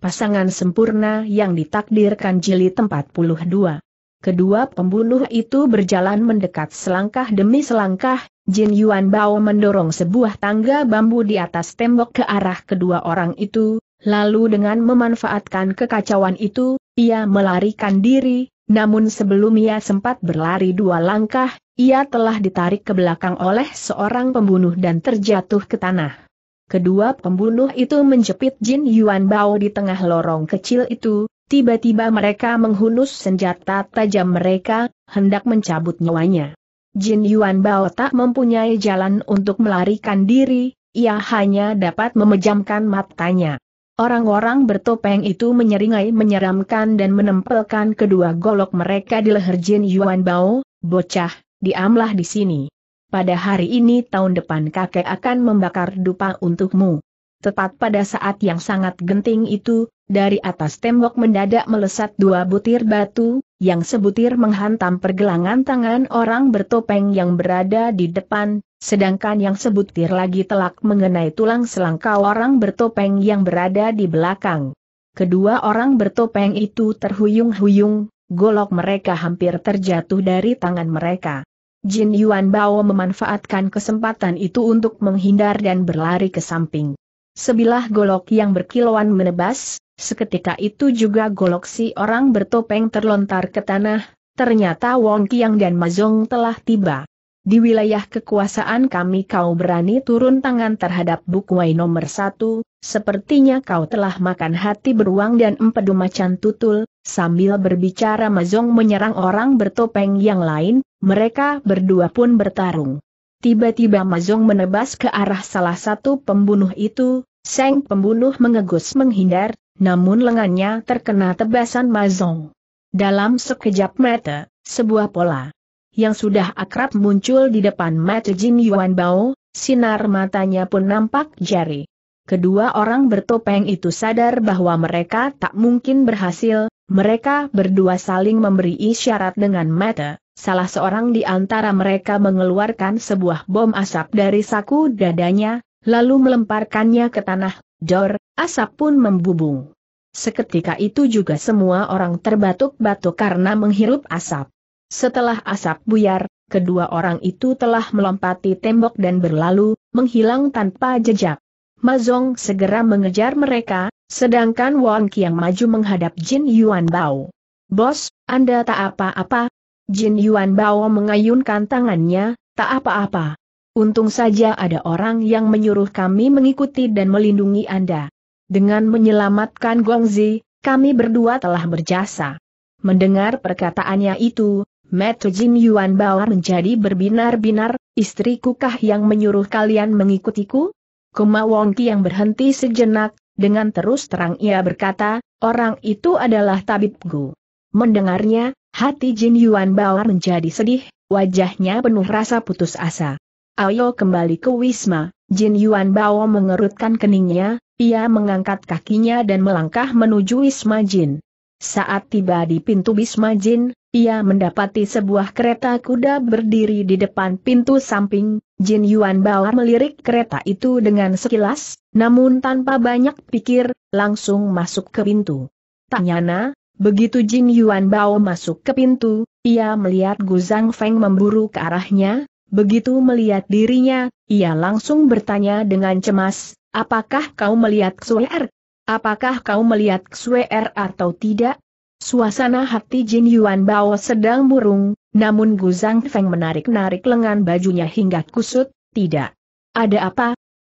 pasangan sempurna yang ditakdirkan jilid 42. Kedua pembunuh itu berjalan mendekat selangkah demi selangkah, Jin Yuan Bao mendorong sebuah tangga bambu di atas tembok ke arah kedua orang itu, lalu dengan memanfaatkan kekacauan itu, ia melarikan diri, namun sebelum ia sempat berlari dua langkah, ia telah ditarik ke belakang oleh seorang pembunuh dan terjatuh ke tanah. Kedua pembunuh itu menjepit Jin Yuan Bao di tengah lorong kecil itu, tiba-tiba mereka menghunus senjata tajam mereka, hendak mencabut nyawanya. Jin Yuan Bao tak mempunyai jalan untuk melarikan diri, ia hanya dapat memejamkan matanya. Orang-orang bertopeng itu menyeringai menyeramkan dan menempelkan kedua golok mereka di leher Jin Yuan Bao, bocah, diamlah di sini pada hari ini tahun depan kakek akan membakar dupa untukmu. Tepat pada saat yang sangat genting itu, dari atas tembok mendadak melesat dua butir batu, yang sebutir menghantam pergelangan tangan orang bertopeng yang berada di depan, sedangkan yang sebutir lagi telak mengenai tulang selangkah orang bertopeng yang berada di belakang. Kedua orang bertopeng itu terhuyung-huyung, golok mereka hampir terjatuh dari tangan mereka. Jin Yuan Bao memanfaatkan kesempatan itu untuk menghindar dan berlari ke samping. Sebilah golok yang berkilauan menebas, seketika itu juga golok si orang bertopeng terlontar ke tanah, ternyata Wong Qiang dan Mazong telah tiba. Di wilayah kekuasaan kami kau berani turun tangan terhadap bukwai nomor satu, sepertinya kau telah makan hati beruang dan empedu macan tutul, sambil berbicara Mazong menyerang orang bertopeng yang lain, mereka berdua pun bertarung. Tiba-tiba Mazong menebas ke arah salah satu pembunuh itu, Seng pembunuh mengegus menghindar, namun lengannya terkena tebasan Mazong. Dalam sekejap mata, sebuah pola yang sudah akrab muncul di depan mata Jin Yuan Bao, sinar matanya pun nampak jari. Kedua orang bertopeng itu sadar bahwa mereka tak mungkin berhasil, mereka berdua saling memberi isyarat dengan mata, salah seorang di antara mereka mengeluarkan sebuah bom asap dari saku dadanya, lalu melemparkannya ke tanah, dor, asap pun membubung. Seketika itu juga semua orang terbatuk-batuk karena menghirup asap. Setelah asap buyar, kedua orang itu telah melompati tembok dan berlalu, menghilang tanpa jejak. Mazong segera mengejar mereka, sedangkan Wang Qiang maju menghadap Jin Yuan Bao. Bos, Anda tak apa-apa? Jin Yuan Bao mengayunkan tangannya, tak apa-apa. Untung saja ada orang yang menyuruh kami mengikuti dan melindungi Anda. Dengan menyelamatkan Guangzi, kami berdua telah berjasa. Mendengar perkataannya itu, Mata Jin Yuan Bao menjadi berbinar-binar, istriku kah yang menyuruh kalian mengikutiku? Kuma Wongki yang berhenti sejenak, dengan terus terang ia berkata, orang itu adalah tabibku. Mendengarnya, hati Jin Yuan Bao menjadi sedih, wajahnya penuh rasa putus asa. Ayo kembali ke Wisma, Jin Yuan Bao mengerutkan keningnya, ia mengangkat kakinya dan melangkah menuju Wisma Jin. Saat tiba di pintu Wisma Jin, ia mendapati sebuah kereta kuda berdiri di depan pintu samping, Jin Yuan Bao melirik kereta itu dengan sekilas, namun tanpa banyak pikir, langsung masuk ke pintu. Tak nyana, begitu Jin Yuan Bao masuk ke pintu, ia melihat Gu Zhang Feng memburu ke arahnya, begitu melihat dirinya, ia langsung bertanya dengan cemas, apakah kau melihat Xue Apakah kau melihat Xue atau tidak? Suasana hati Jin Yuan Bao sedang murung, namun Gu Zhang Feng menarik-narik lengan bajunya hingga kusut, tidak. Ada apa?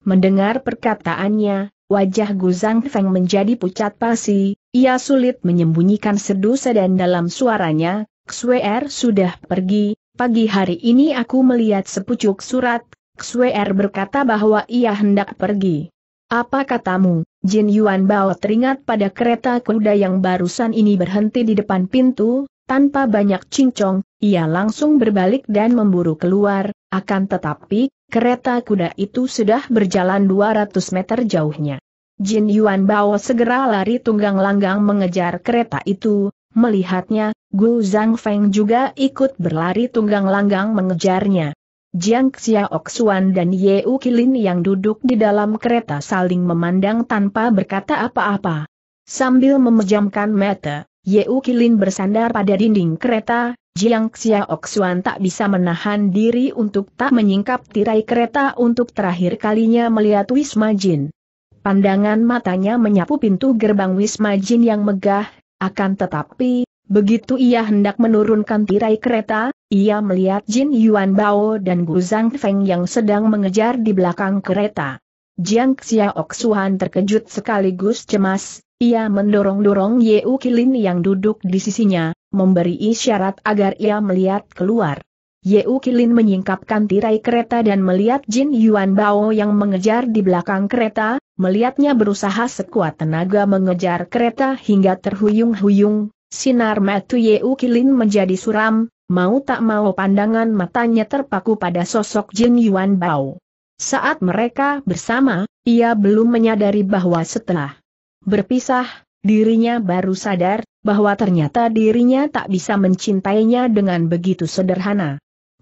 Mendengar perkataannya, wajah Gu Zhang Feng menjadi pucat pasi, ia sulit menyembunyikan sedu sedan dalam suaranya, Xuer sudah pergi, pagi hari ini aku melihat sepucuk surat, Xuer berkata bahwa ia hendak pergi. Apa katamu, Jin Yuan Bao teringat pada kereta kuda yang barusan ini berhenti di depan pintu, tanpa banyak cincong, ia langsung berbalik dan memburu keluar, akan tetapi, kereta kuda itu sudah berjalan 200 meter jauhnya. Jin Yuan Bao segera lari tunggang langgang mengejar kereta itu, melihatnya, Gu Zhang Feng juga ikut berlari tunggang langgang mengejarnya. Jiang Xiao Xuan dan Yeu Kilin yang duduk di dalam kereta saling memandang tanpa berkata apa-apa. Sambil memejamkan mata, Yeu Kilin bersandar pada dinding kereta, Jiang Xiao Xuan tak bisa menahan diri untuk tak menyingkap tirai kereta untuk terakhir kalinya melihat Wisma Jin. Pandangan matanya menyapu pintu gerbang Wisma Jin yang megah, akan tetapi, begitu ia hendak menurunkan tirai kereta, ia melihat Jin Yuan Bao dan Gu Zhang Feng yang sedang mengejar di belakang kereta. Jiang Xiao Xuan terkejut sekaligus cemas, ia mendorong-dorong Yeu Kilin yang duduk di sisinya, memberi isyarat agar ia melihat keluar. Yeu Kilin menyingkapkan tirai kereta dan melihat Jin Yuan Bao yang mengejar di belakang kereta, melihatnya berusaha sekuat tenaga mengejar kereta hingga terhuyung-huyung, sinar mata Yeu Kilin menjadi suram, mau tak mau pandangan matanya terpaku pada sosok Jin Yuan Bao. Saat mereka bersama, ia belum menyadari bahwa setelah berpisah, dirinya baru sadar, bahwa ternyata dirinya tak bisa mencintainya dengan begitu sederhana.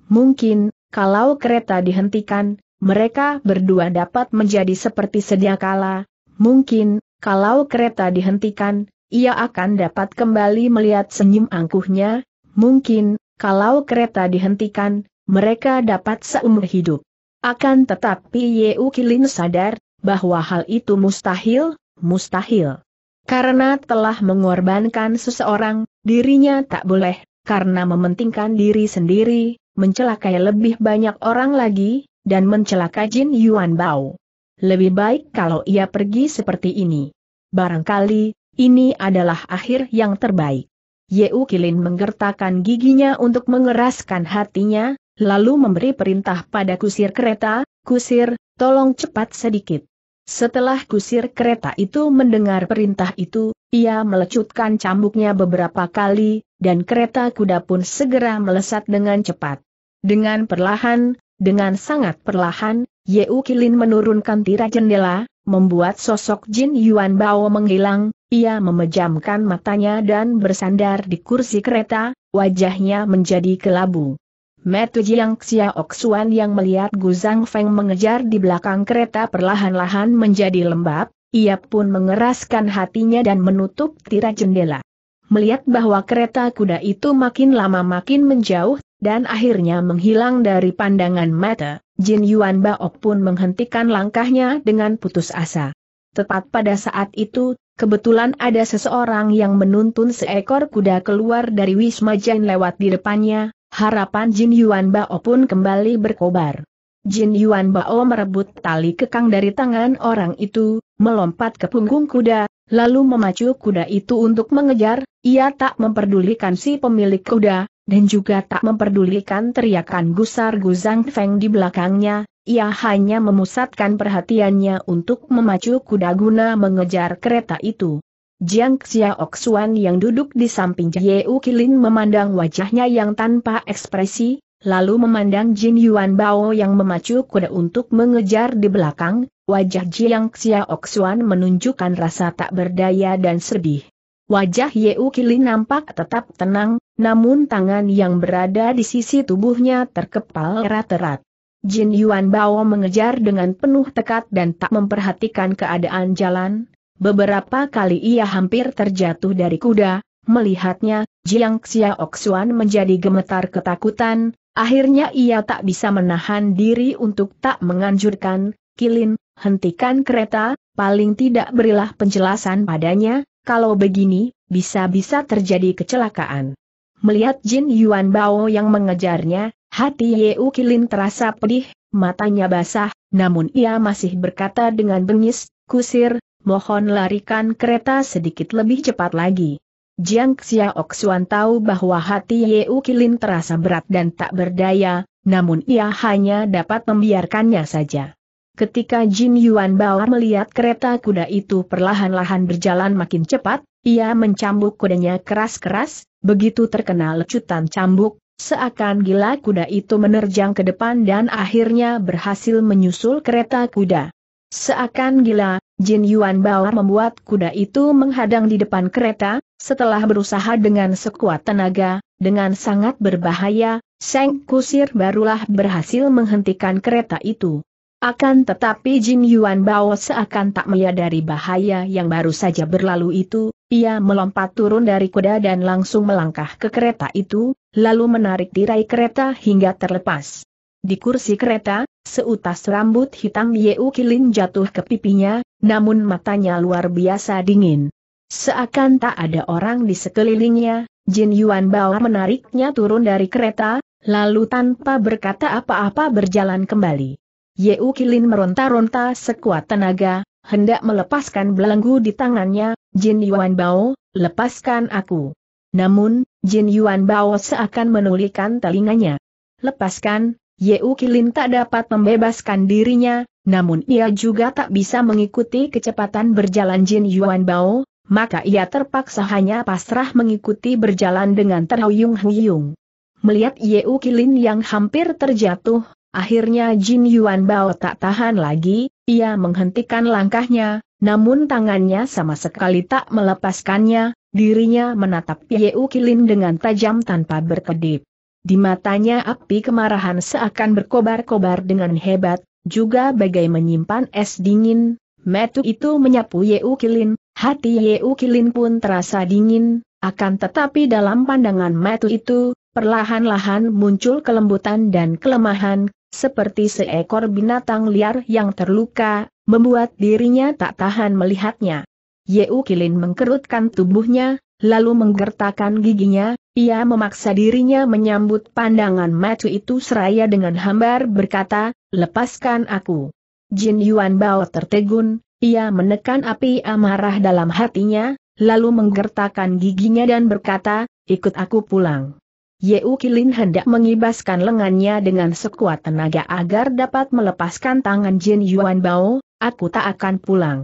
Mungkin, kalau kereta dihentikan, mereka berdua dapat menjadi seperti sedia kala. Mungkin, kalau kereta dihentikan, ia akan dapat kembali melihat senyum angkuhnya. Mungkin, kalau kereta dihentikan, mereka dapat seumur hidup. Akan tetapi Yeu Kilin sadar, bahwa hal itu mustahil, mustahil. Karena telah mengorbankan seseorang, dirinya tak boleh, karena mementingkan diri sendiri, mencelakai lebih banyak orang lagi, dan mencelakai Jin Yuan Bao. Lebih baik kalau ia pergi seperti ini. Barangkali, ini adalah akhir yang terbaik. Yeu Kilin menggertakkan giginya untuk mengeraskan hatinya, lalu memberi perintah pada kusir kereta, kusir, tolong cepat sedikit. Setelah kusir kereta itu mendengar perintah itu, ia melecutkan cambuknya beberapa kali, dan kereta kuda pun segera melesat dengan cepat. Dengan perlahan, dengan sangat perlahan, Yeu Kilin menurunkan tirai jendela, membuat sosok Jin Yuan Bao menghilang, ia memejamkan matanya dan bersandar di kursi kereta, wajahnya menjadi kelabu. Metu Jiang Xiao Xuan yang melihat Gu Zhang Feng mengejar di belakang kereta perlahan-lahan menjadi lembab, ia pun mengeraskan hatinya dan menutup tirai jendela. Melihat bahwa kereta kuda itu makin lama makin menjauh, dan akhirnya menghilang dari pandangan mata, Jin Yuan Bao pun menghentikan langkahnya dengan putus asa. Tepat pada saat itu, kebetulan ada seseorang yang menuntun seekor kuda keluar dari Wisma Jin lewat di depannya, harapan Jin Yuan Bao pun kembali berkobar. Jin Yuan Bao merebut tali kekang dari tangan orang itu, melompat ke punggung kuda, lalu memacu kuda itu untuk mengejar, ia tak memperdulikan si pemilik kuda, dan juga tak memperdulikan teriakan gusar Guzang Feng di belakangnya, ia hanya memusatkan perhatiannya untuk memacu kuda guna mengejar kereta itu. Jiang Xiao Xuan yang duduk di samping Yeu Kilin memandang wajahnya yang tanpa ekspresi, lalu memandang Jin Yuan Bao yang memacu kuda untuk mengejar di belakang, wajah Jiang Xiao Xuan menunjukkan rasa tak berdaya dan sedih. Wajah Yeu Kilin nampak tetap tenang, namun tangan yang berada di sisi tubuhnya terkepal erat-erat. Jin Yuan Bao mengejar dengan penuh tekad dan tak memperhatikan keadaan jalan, Beberapa kali ia hampir terjatuh dari kuda, melihatnya, Jiang Xiao Xuan menjadi gemetar ketakutan, akhirnya ia tak bisa menahan diri untuk tak menganjurkan, Kilin, hentikan kereta, paling tidak berilah penjelasan padanya, kalau begini, bisa-bisa terjadi kecelakaan. Melihat Jin Yuan Bao yang mengejarnya, hati Yeu Kilin terasa pedih, matanya basah, namun ia masih berkata dengan bengis, kusir, mohon larikan kereta sedikit lebih cepat lagi. Jiang Xiao Xuan tahu bahwa hati Yeu Kilin terasa berat dan tak berdaya, namun ia hanya dapat membiarkannya saja. Ketika Jin Yuan Bao melihat kereta kuda itu perlahan-lahan berjalan makin cepat, ia mencambuk kudanya keras-keras, begitu terkena lecutan cambuk, seakan gila kuda itu menerjang ke depan dan akhirnya berhasil menyusul kereta kuda. Seakan gila, Jin Yuan Bao membuat kuda itu menghadang di depan kereta, setelah berusaha dengan sekuat tenaga, dengan sangat berbahaya, Seng Kusir barulah berhasil menghentikan kereta itu. Akan tetapi Jin Yuan Bao seakan tak menyadari bahaya yang baru saja berlalu itu, ia melompat turun dari kuda dan langsung melangkah ke kereta itu, lalu menarik tirai kereta hingga terlepas. Di kursi kereta, seutas rambut hitam Yeu Kilin jatuh ke pipinya, namun matanya luar biasa dingin. Seakan tak ada orang di sekelilingnya, Jin Yuan Bao menariknya turun dari kereta, lalu tanpa berkata apa-apa berjalan kembali. Yeu Kilin meronta-ronta sekuat tenaga, hendak melepaskan belenggu di tangannya, Jin Yuan Bao, lepaskan aku. Namun, Jin Yuan Bao seakan menulikan telinganya. Lepaskan, Yeu Kilin tak dapat membebaskan dirinya, namun ia juga tak bisa mengikuti kecepatan berjalan Jin Yuan Bao, maka ia terpaksa hanya pasrah mengikuti berjalan dengan terhuyung-huyung. Melihat Yeu Kilin yang hampir terjatuh, Akhirnya Jin Yuan Bao tak tahan lagi, ia menghentikan langkahnya, namun tangannya sama sekali tak melepaskannya, dirinya menatap Yeu Kilin dengan tajam tanpa berkedip. Di matanya api kemarahan seakan berkobar-kobar dengan hebat, juga bagai menyimpan es dingin. Metu itu menyapu Yeu Kilin, hati Yeu Kilin pun terasa dingin, akan tetapi dalam pandangan Metu itu, perlahan-lahan muncul kelembutan dan kelemahan, seperti seekor binatang liar yang terluka, membuat dirinya tak tahan melihatnya. Yeu Kilin mengkerutkan tubuhnya, lalu menggertakkan giginya, ia memaksa dirinya menyambut pandangan matu itu seraya dengan hambar berkata, lepaskan aku. Jin Yuan Bao tertegun, ia menekan api amarah dalam hatinya, lalu menggertakkan giginya dan berkata, ikut aku pulang. Yeu Kilin hendak mengibaskan lengannya dengan sekuat tenaga agar dapat melepaskan tangan Jin Yuan Bao, aku tak akan pulang.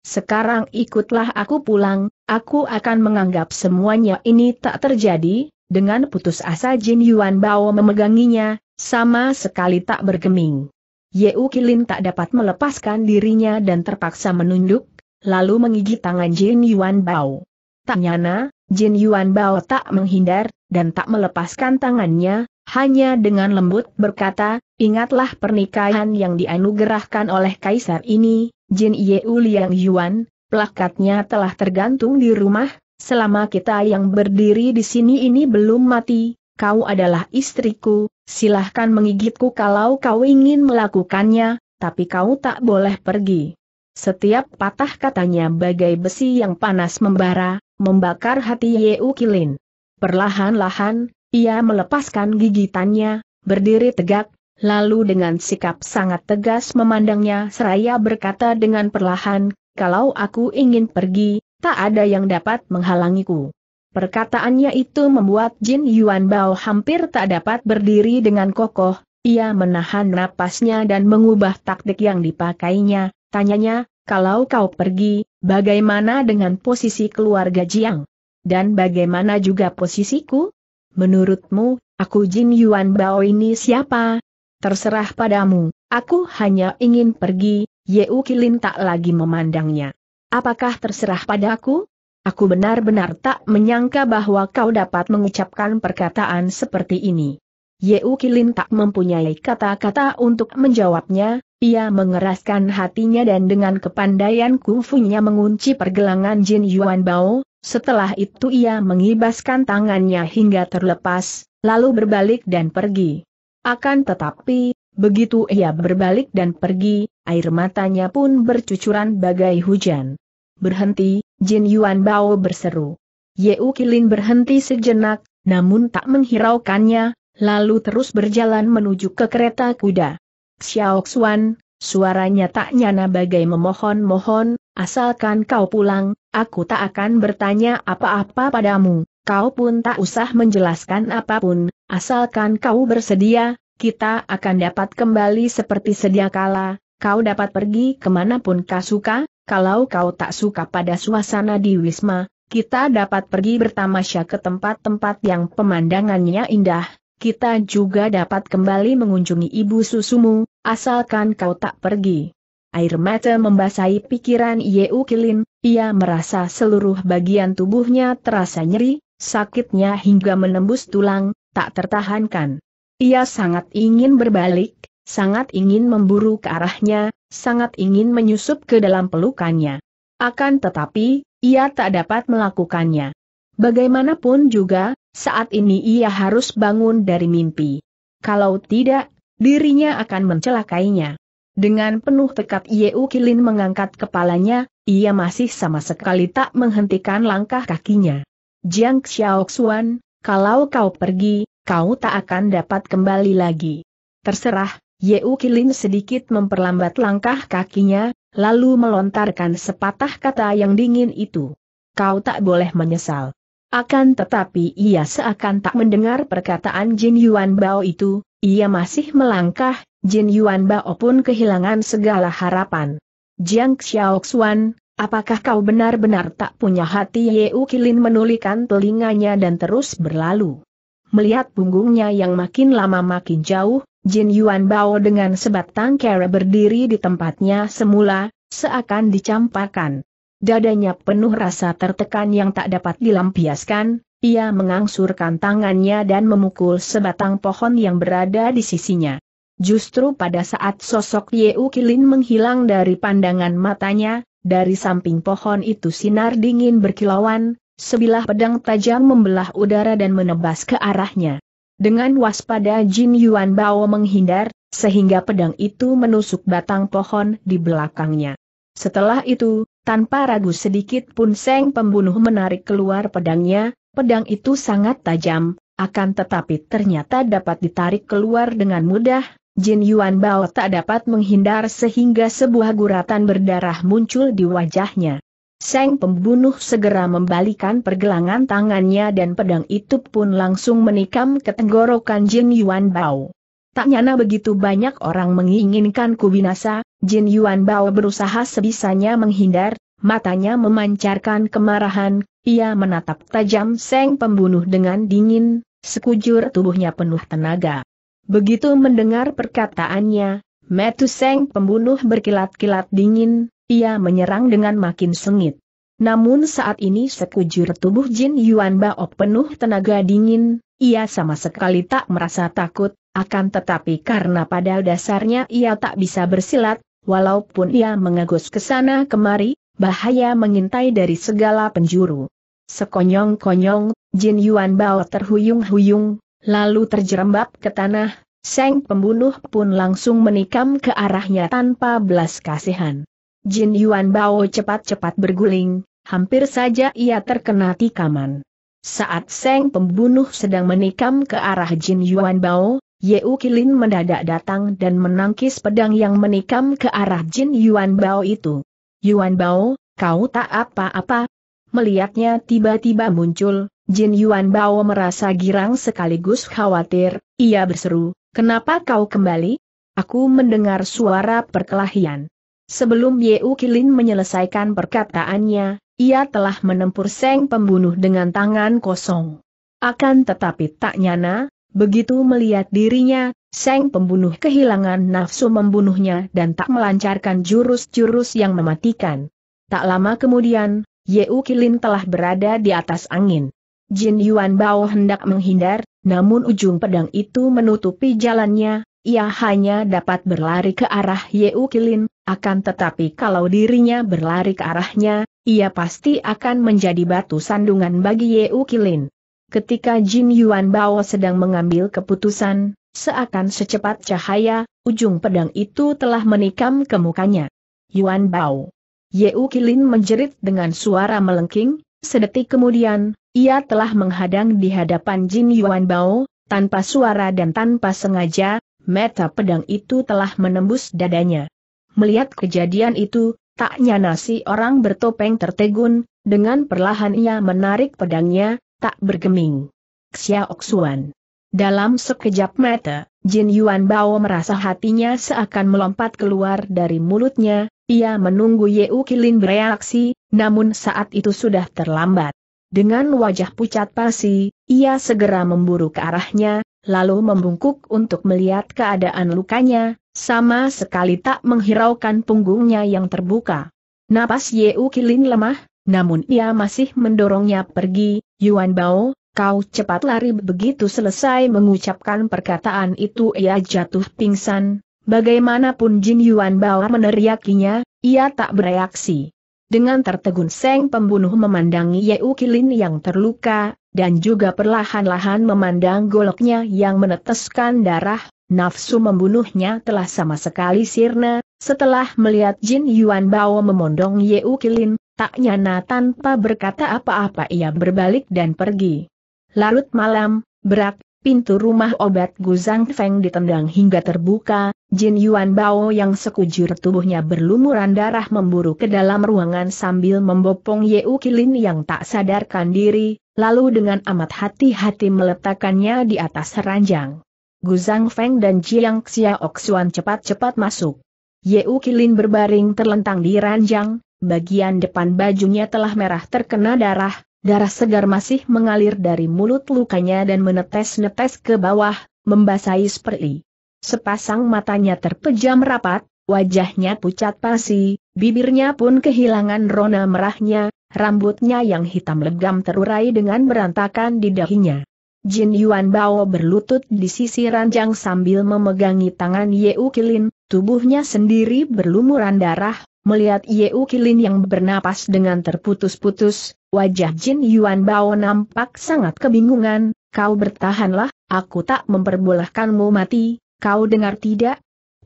Sekarang ikutlah aku pulang, aku akan menganggap semuanya ini tak terjadi, dengan putus asa Jin Yuan Bao memeganginya, sama sekali tak bergeming. Yeu Kilin tak dapat melepaskan dirinya dan terpaksa menunduk, lalu menggigit tangan Jin Yuan Bao. Tak nyana, Jin Yuan Bao tak menghindar, dan tak melepaskan tangannya, hanya dengan lembut berkata, ingatlah pernikahan yang dianugerahkan oleh kaisar ini, Jin Yeu Liang Yuan, plakatnya telah tergantung di rumah, selama kita yang berdiri di sini ini belum mati, kau adalah istriku, silahkan menggigitku kalau kau ingin melakukannya, tapi kau tak boleh pergi. Setiap patah katanya bagai besi yang panas membara, membakar hati Yeu Kilin. Perlahan-lahan, ia melepaskan gigitannya, berdiri tegak, lalu dengan sikap sangat tegas memandangnya seraya berkata dengan perlahan, kalau aku ingin pergi, tak ada yang dapat menghalangiku. Perkataannya itu membuat Jin Yuan Bao hampir tak dapat berdiri dengan kokoh, ia menahan napasnya dan mengubah taktik yang dipakainya, tanyanya, kalau kau pergi, bagaimana dengan posisi keluarga Jiang? Dan bagaimana juga posisiku? Menurutmu, aku Jin Yuan Bao ini siapa? Terserah padamu, aku hanya ingin pergi, Yeu Kilin tak lagi memandangnya. Apakah terserah padaku? Aku benar-benar tak menyangka bahwa kau dapat mengucapkan perkataan seperti ini. Yeu Kilin tak mempunyai kata-kata untuk menjawabnya, ia mengeraskan hatinya dan dengan kepandaian kungfunya mengunci pergelangan Jin Yuan Bao, setelah itu ia mengibaskan tangannya hingga terlepas, lalu berbalik dan pergi. Akan tetapi, begitu ia berbalik dan pergi, air matanya pun bercucuran bagai hujan. Berhenti, Jin Yuan Bao berseru. Yeu Kilin berhenti sejenak, namun tak menghiraukannya, lalu terus berjalan menuju ke kereta kuda. Xiao Xuan, suaranya tak nyana bagai memohon-mohon, asalkan kau pulang, aku tak akan bertanya apa-apa padamu, kau pun tak usah menjelaskan apa pun, asalkan kau bersedia, kita akan dapat kembali seperti sedia kala, kau dapat pergi ke mana pun kau suka, kalau kau tak suka pada suasana di Wisma, kita dapat pergi bertamasya ke tempat-tempat yang pemandangannya indah, kita juga dapat kembali mengunjungi ibu susumu, asalkan kau tak pergi. Air mata membasahi pikiran Yeu Kilin, ia merasa seluruh bagian tubuhnya terasa nyeri, sakitnya hingga menembus tulang, tak tertahankan. Ia sangat ingin berbalik, sangat ingin memburu ke arahnya, sangat ingin menyusup ke dalam pelukannya. Akan tetapi, ia tak dapat melakukannya. Bagaimanapun juga, saat ini ia harus bangun dari mimpi. Kalau tidak, dirinya akan mencelakainya. Dengan penuh tekad Yeu Kilin mengangkat kepalanya, ia masih sama sekali tak menghentikan langkah kakinya. Jiang Xiaoxuan, kalau kau pergi, kau tak akan dapat kembali lagi. Terserah, Yeu Kilin sedikit memperlambat langkah kakinya, lalu melontarkan sepatah kata yang dingin itu. Kau tak boleh menyesal. Akan tetapi ia seakan tak mendengar perkataan Jin Yuan Bao itu, ia masih melangkah, Jin Yuan Bao pun kehilangan segala harapan. Jiang Xiaoxuan, apakah kau benar-benar tak punya hati Yeu Kilin menulikan telinganya dan terus berlalu. Melihat punggungnya yang makin lama makin jauh, Jin Yuan Bao dengan sebatang kera berdiri di tempatnya semula, seakan dicampakkan. Dadanya penuh rasa tertekan yang tak dapat dilampiaskan, ia mengangsurkan tangannya dan memukul sebatang pohon yang berada di sisinya. Justru pada saat sosok Yeu Kilin menghilang dari pandangan matanya, dari samping pohon itu sinar dingin berkilauan, sebilah pedang tajam membelah udara dan menebas ke arahnya. Dengan waspada Jin Yuan Bao menghindar, sehingga pedang itu menusuk batang pohon di belakangnya. Setelah itu, tanpa ragu sedikit pun Seng pembunuh menarik keluar pedangnya, pedang itu sangat tajam, akan tetapi ternyata dapat ditarik keluar dengan mudah, Jin Yuan Bao tak dapat menghindar sehingga sebuah guratan berdarah muncul di wajahnya. Seng pembunuh segera membalikan pergelangan tangannya dan pedang itu pun langsung menikam ke tenggorokan Jin Yuan Bao. Tak nyana begitu banyak orang menginginkan binasa, Jin Yuan Bao berusaha sebisanya menghindar, matanya memancarkan kemarahan, ia menatap tajam Seng pembunuh dengan dingin, sekujur tubuhnya penuh tenaga. Begitu mendengar perkataannya, Metu Seng pembunuh berkilat-kilat dingin, ia menyerang dengan makin sengit. Namun saat ini sekujur tubuh Jin Yuan Bao penuh tenaga dingin, ia sama sekali tak merasa takut, akan tetapi karena pada dasarnya ia tak bisa bersilat, walaupun ia mengagus ke sana kemari, bahaya mengintai dari segala penjuru. Sekonyong-konyong, Jin Yuan Bao terhuyung-huyung, lalu terjerembab ke tanah, Seng pembunuh pun langsung menikam ke arahnya tanpa belas kasihan. Jin Yuan Bao cepat-cepat berguling, hampir saja ia terkena tikaman. Saat Seng pembunuh sedang menikam ke arah Jin Yuan Bao, Yeu Kilin mendadak datang dan menangkis pedang yang menikam ke arah Jin Yuan Bao itu. Yuan Bao, kau tak apa-apa? Melihatnya tiba-tiba muncul, Jin Yuan Bao merasa girang sekaligus khawatir, ia berseru, kenapa kau kembali? Aku mendengar suara perkelahian. Sebelum Yeu Kilin menyelesaikan perkataannya, ia telah menempur Seng pembunuh dengan tangan kosong. Akan tetapi tak nyana, begitu melihat dirinya, Seng pembunuh kehilangan nafsu membunuhnya dan tak melancarkan jurus-jurus yang mematikan. Tak lama kemudian, Yeu Kilin telah berada di atas angin. Jin Yuan Bao hendak menghindar, namun ujung pedang itu menutupi jalannya, ia hanya dapat berlari ke arah Yeu Kilin, akan tetapi kalau dirinya berlari ke arahnya, ia pasti akan menjadi batu sandungan bagi Yeu Kilin. Ketika Jin Yuan Bao sedang mengambil keputusan, seakan secepat cahaya, ujung pedang itu telah menikam ke mukanya. Yuan Bao. Yeu Kilin menjerit dengan suara melengking, sedetik kemudian, ia telah menghadang di hadapan Jin Yuan Bao, tanpa suara dan tanpa sengaja, mata pedang itu telah menembus dadanya. Melihat kejadian itu, tak nyana si orang bertopeng tertegun, dengan perlahan ia menarik pedangnya, tak bergeming. Xia Oksuan. Dalam sekejap mata, Jin Yuan Bao merasa hatinya seakan melompat keluar dari mulutnya, ia menunggu Yeu Kilin bereaksi, namun saat itu sudah terlambat. Dengan wajah pucat pasi, ia segera memburu ke arahnya, lalu membungkuk untuk melihat keadaan lukanya, sama sekali tak menghiraukan punggungnya yang terbuka. Napas Yeu Kilin lemah, namun ia masih mendorongnya pergi, Yuan Bao, kau cepat lari begitu selesai mengucapkan perkataan itu ia jatuh pingsan, Bagaimanapun Jin Yuan Bao meneriakinya, ia tak bereaksi. Dengan tertegun Seng pembunuh memandangi Yeu Kilin yang terluka, dan juga perlahan-lahan memandang goloknya yang meneteskan darah, nafsu membunuhnya telah sama sekali sirna, setelah melihat Jin Yuan Bao memondong Yeu Kilin, tak nyana tanpa berkata apa-apa ia berbalik dan pergi. Larut malam, berak, pintu rumah obat Guzang Feng ditendang hingga terbuka, Jin Yuan Bao yang sekujur tubuhnya berlumuran darah memburu ke dalam ruangan sambil membopong Yeu Kilin yang tak sadarkan diri, lalu dengan amat hati-hati meletakkannya di atas ranjang. Guzang Feng dan Jiang Xiao Xuan cepat-cepat masuk. Yeu Kilin berbaring terlentang di ranjang, bagian depan bajunya telah merah terkena darah, darah segar masih mengalir dari mulut lukanya dan menetes-netes ke bawah, membasahi seperti. Sepasang matanya terpejam rapat, wajahnya pucat pasi, bibirnya pun kehilangan rona merahnya, rambutnya yang hitam legam terurai dengan berantakan di dahinya. Jin Yuan Bao berlutut di sisi ranjang sambil memegangi tangan Yeu Kilin, tubuhnya sendiri berlumuran darah, melihat Yeu Kilin yang bernapas dengan terputus-putus, Wajah Jin Yuan Bao nampak sangat kebingungan, kau bertahanlah, aku tak memperbolehkanmu mati, kau dengar tidak?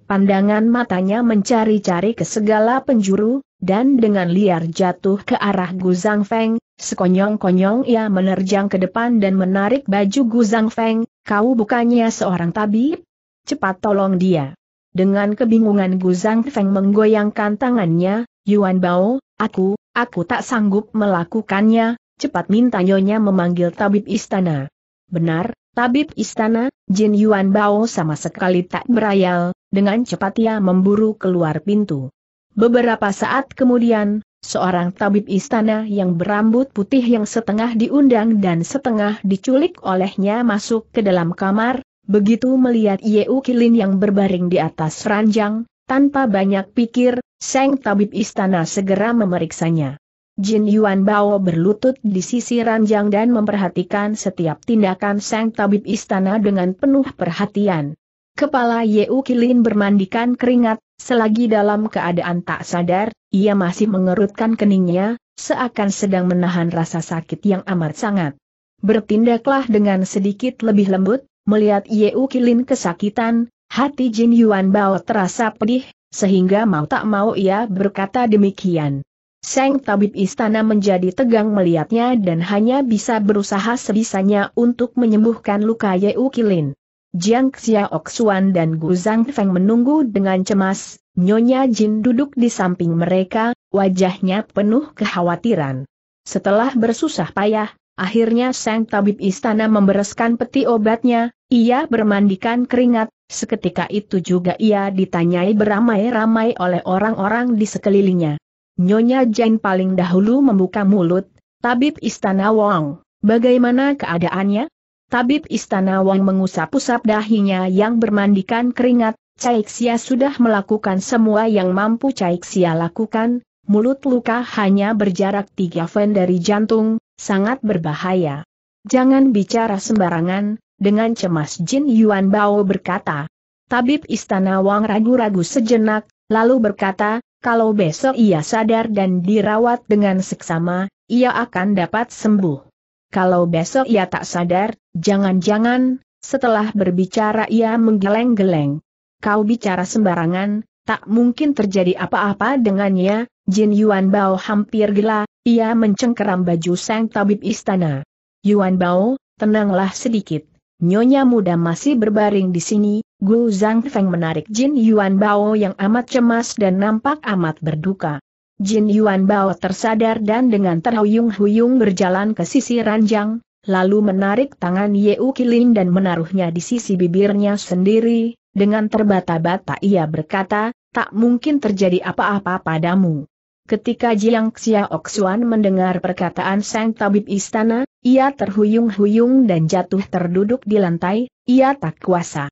Pandangan matanya mencari-cari ke segala penjuru, dan dengan liar jatuh ke arah Guzang Feng, sekonyong-konyong ia menerjang ke depan dan menarik baju Guzang Feng, kau bukannya seorang tabib? Cepat tolong dia. Dengan kebingungan Guzang Feng menggoyangkan tangannya, Yuan Bao, aku, Aku tak sanggup melakukannya, cepat minta nyonya memanggil tabib istana. Benar, tabib istana, Jin Yuan Bao sama sekali tak berayal, dengan cepat ia memburu keluar pintu. Beberapa saat kemudian, seorang tabib istana yang berambut putih yang setengah diundang dan setengah diculik olehnya masuk ke dalam kamar, begitu melihat Yeu Kilin yang berbaring di atas ranjang, tanpa banyak pikir, Seng tabib istana segera memeriksanya. Jin Yuan Bao berlutut di sisi ranjang dan memperhatikan setiap tindakan Seng tabib istana dengan penuh perhatian. Kepala Yeu Kilin bermandikan keringat, selagi dalam keadaan tak sadar, ia masih mengerutkan keningnya, seakan sedang menahan rasa sakit yang amat sangat. Bertindaklah dengan sedikit lebih lembut, melihat Yeu Kilin kesakitan, hati Jin Yuan Bao terasa pedih, sehingga mau tak mau ia berkata demikian. Seng tabib istana menjadi tegang melihatnya dan hanya bisa berusaha sebisanya untuk menyembuhkan luka Yeu Kilin. Jiang Xiaok Xuan dan Gu Zhang Feng menunggu dengan cemas, Nyonya Jin duduk di samping mereka, wajahnya penuh kekhawatiran. Setelah bersusah payah, akhirnya Seng tabib istana membereskan peti obatnya, ia bermandikan keringat, Seketika itu juga ia ditanyai beramai-ramai oleh orang-orang di sekelilingnya. Nyonya Jane paling dahulu membuka mulut, Tabib Istana Wong, bagaimana keadaannya? Tabib Istana Wong mengusap-usap dahinya yang bermandikan keringat, Caiksia sudah melakukan semua yang mampu Caiksia lakukan, mulut luka hanya berjarak tiga fen dari jantung, sangat berbahaya. Jangan bicara sembarangan, dengan cemas Jin Yuan Bao berkata. Tabib Istana Wang ragu-ragu sejenak, lalu berkata, kalau besok ia sadar dan dirawat dengan seksama, ia akan dapat sembuh. Kalau besok ia tak sadar, jangan-jangan, setelah berbicara ia menggeleng-geleng. Kau bicara sembarangan, tak mungkin terjadi apa-apa dengannya, Jin Yuan Bao hampir gila, ia mencengkeram baju sang tabib istana. Yuan Bao, tenanglah sedikit. Nyonya muda masih berbaring di sini, Gu Zhang Feng menarik Jin Yuan Bao yang amat cemas dan nampak amat berduka. Jin Yuan Bao tersadar dan dengan terhuyung-huyung berjalan ke sisi ranjang, lalu menarik tangan Yeu Kilin dan menaruhnya di sisi bibirnya sendiri, dengan terbata-bata ia berkata, tak mungkin terjadi apa-apa padamu. Ketika Jiang Xiao Xuan mendengar perkataan sang tabib istana, ia terhuyung-huyung dan jatuh terduduk di lantai, ia tak kuasa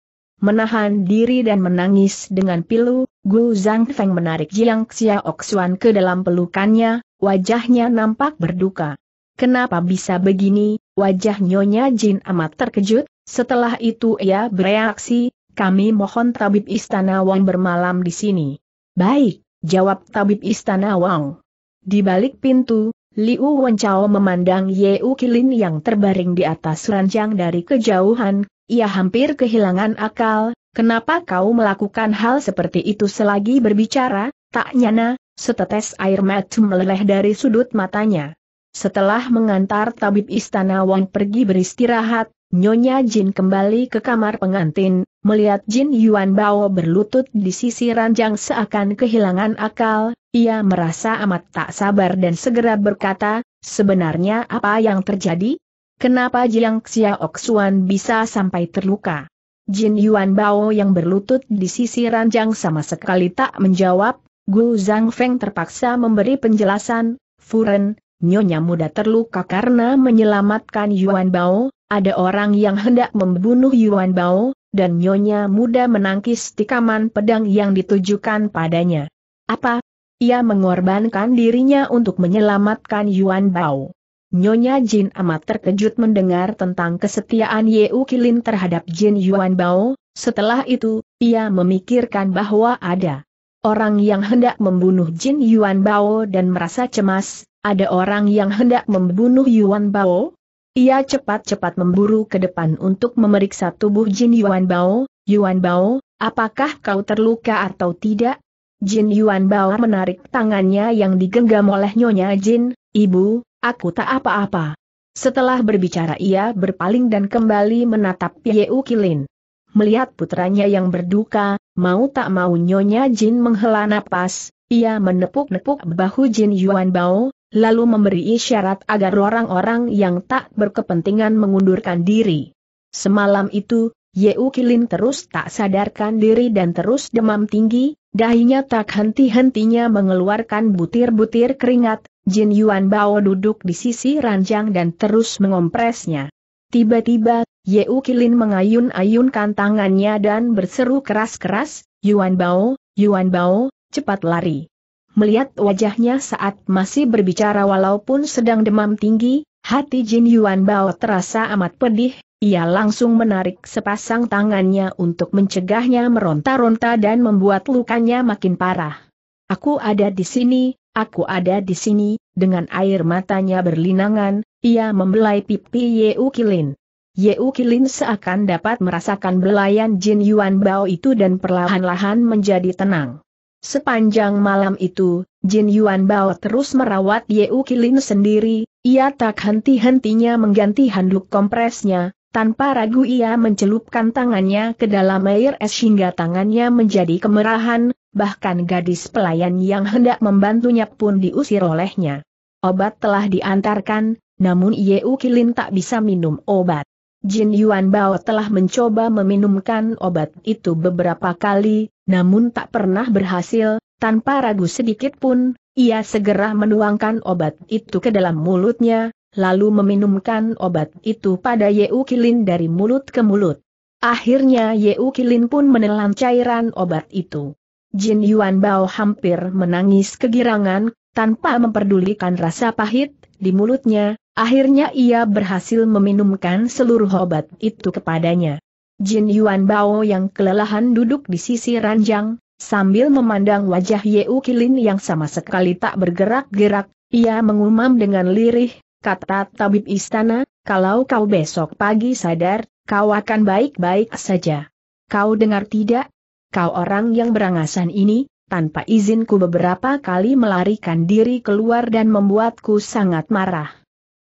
menahan diri dan menangis dengan pilu, Gu Zhang Feng menarik Jiang Xiao Xuan ke dalam pelukannya, wajahnya nampak berduka. Kenapa bisa begini, wajah Nyonya Jin amat terkejut, setelah itu ia bereaksi, kami mohon tabib istana Wang bermalam di sini. Baik, jawab tabib istana Wang. Di balik pintu, Liu Wenchao memandang Yeu Kilin yang terbaring di atas ranjang dari kejauhan, ia hampir kehilangan akal, kenapa kau melakukan hal seperti itu selagi berbicara, tak nyana, setetes air mata meleleh dari sudut matanya. Setelah mengantar tabib istana Wang pergi beristirahat, Nyonya Jin kembali ke kamar pengantin, melihat Jin Yuan Bao berlutut di sisi ranjang seakan kehilangan akal, ia merasa amat tak sabar dan segera berkata, sebenarnya apa yang terjadi? Kenapa Jiang Xiao Xuan bisa sampai terluka? Jin Yuan Bao yang berlutut di sisi ranjang sama sekali tak menjawab, Gu Zhang Feng terpaksa memberi penjelasan, Furen, Nyonya muda terluka karena menyelamatkan Yuan Bao, ada orang yang hendak membunuh Yuan Bao, dan Nyonya muda menangkis tikaman pedang yang ditujukan padanya. Apa? Ia mengorbankan dirinya untuk menyelamatkan Yuan Bao. Nyonya Jin amat terkejut mendengar tentang kesetiaan Yeu Kilin terhadap Jin Yuan Bao, setelah itu, ia memikirkan bahwa ada orang yang hendak membunuh Jin Yuan Bao dan merasa cemas, ada orang yang hendak membunuh Yuan Bao? Ia cepat-cepat memburu ke depan untuk memeriksa tubuh Jin Yuan Bao, Yuan Bao, apakah kau terluka atau tidak? Jin Yuan Bao menarik tangannya yang digenggam oleh Nyonya Jin, Ibu, Aku tak apa-apa. Setelah berbicara ia berpaling dan kembali menatap Yeu Kilin. Melihat putranya yang berduka, mau tak mau Nyonya Jin menghela napas, ia menepuk-nepuk bahu Jin Yuan Bao, lalu memberi isyarat agar orang-orang yang tak berkepentingan mengundurkan diri. Semalam itu, Yeu Kilin terus tak sadarkan diri dan terus demam tinggi, dahinya tak henti-hentinya mengeluarkan butir-butir keringat, Jin Yuan Bao duduk di sisi ranjang dan terus mengompresnya. Tiba-tiba, Yeu Kilin mengayun-ayunkan tangannya dan berseru keras-keras, Yuan Bao, Yuan Bao, cepat lari. Melihat wajahnya saat masih berbicara walaupun sedang demam tinggi, hati Jin Yuan Bao terasa amat pedih, ia langsung menarik sepasang tangannya untuk mencegahnya meronta-ronta dan membuat lukanya makin parah. Aku ada di sini, Aku ada di sini, dengan air matanya berlinangan, ia membelai pipi Yeu Kilin. Yeu Kilin seakan dapat merasakan belayan Jin Yuan Bao itu dan perlahan-lahan menjadi tenang. Sepanjang malam itu, Jin Yuan Bao terus merawat Yeu Kilin sendiri, ia tak henti-hentinya mengganti handuk kompresnya, tanpa ragu ia mencelupkan tangannya ke dalam air es hingga tangannya menjadi kemerahan, bahkan gadis pelayan yang hendak membantunya pun diusir olehnya. Obat telah diantarkan, namun Yeu Kilin tak bisa minum obat. Jin Yuan Bao telah mencoba meminumkan obat itu beberapa kali, namun tak pernah berhasil, tanpa ragu sedikit pun, ia segera menuangkan obat itu ke dalam mulutnya, lalu meminumkan obat itu pada Yeu Kilin dari mulut ke mulut. Akhirnya Yeu Kilin pun menelan cairan obat itu. Jin Yuan Bao hampir menangis kegirangan, tanpa memperdulikan rasa pahit di mulutnya, akhirnya ia berhasil meminumkan seluruh obat itu kepadanya. Jin Yuan Bao yang kelelahan duduk di sisi ranjang, sambil memandang wajah Yeu Kilin yang sama sekali tak bergerak-gerak, ia mengumam dengan lirih, kata tabib istana, kalau kau besok pagi sadar, kau akan baik-baik saja. Kau dengar tidak? kau orang yang berangasan ini, tanpa izinku beberapa kali melarikan diri keluar dan membuatku sangat marah.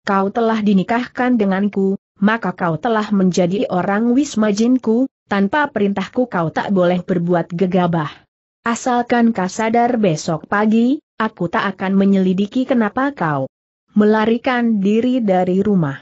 Kau telah dinikahkan denganku, maka kau telah menjadi orang wismajinku, tanpa perintahku kau tak boleh berbuat gegabah. Asalkan kau sadar besok pagi, aku tak akan menyelidiki kenapa kau melarikan diri dari rumah.